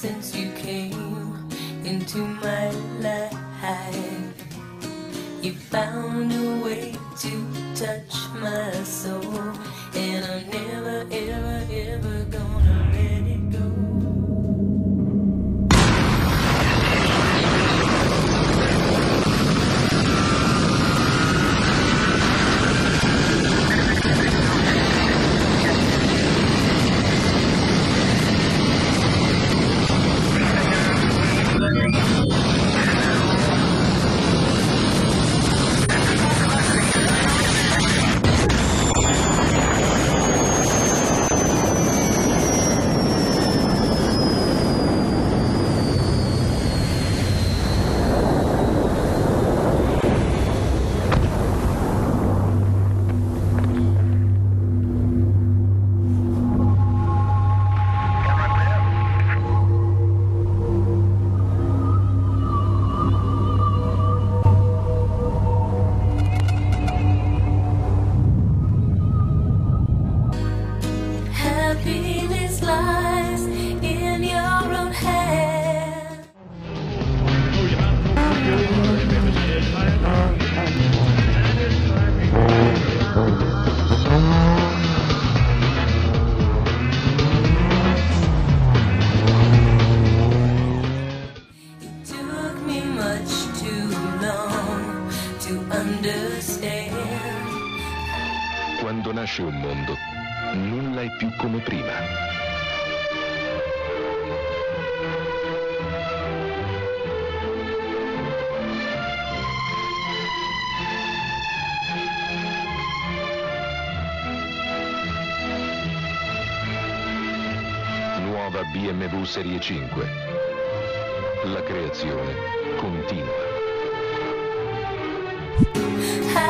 since you came into my life. You found a Quando nasce un mondo, nulla è più come prima. Nuova BMW Serie 5. La creazione continua. Hi.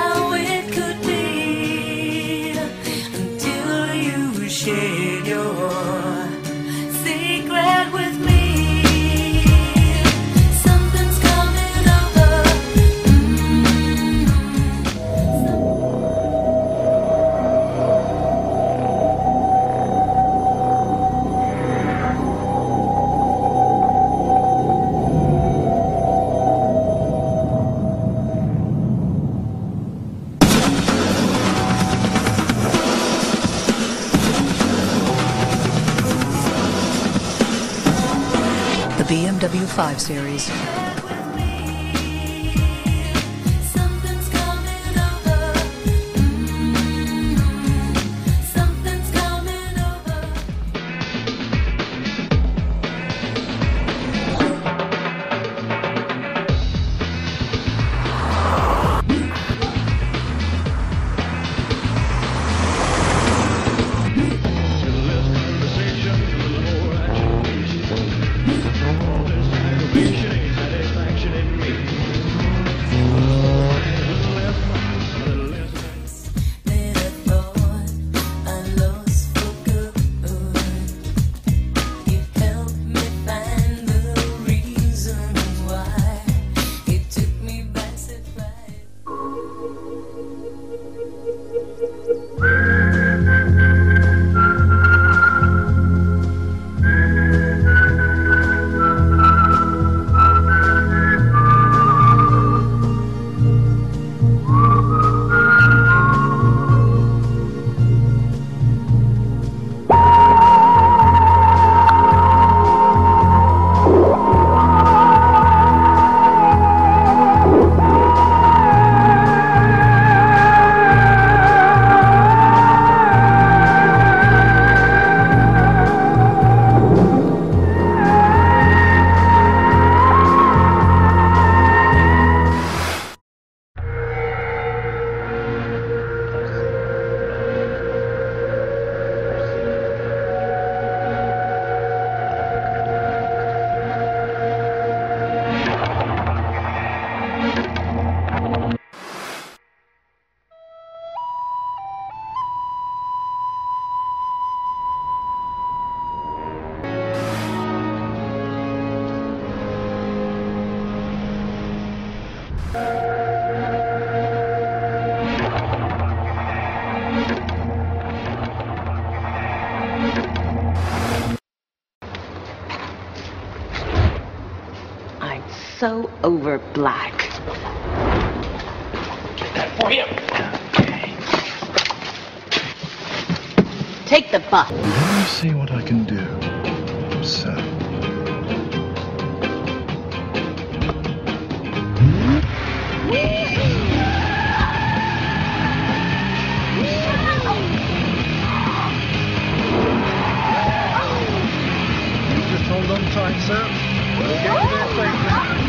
BMW 5 Series. I'm so over black. Get that for him. Okay. Take the bus. Let me see what I can do. long time, sir. We'll get there safely.